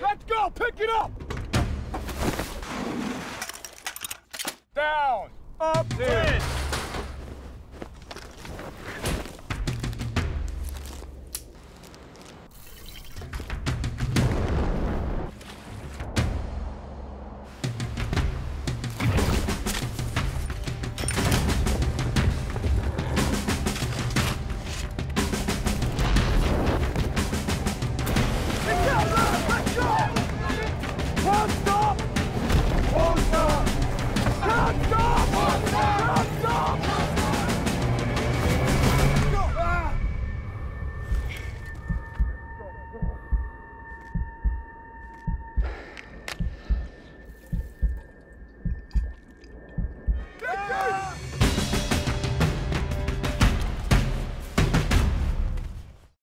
Let's go! Pick it up! Down! Up! In!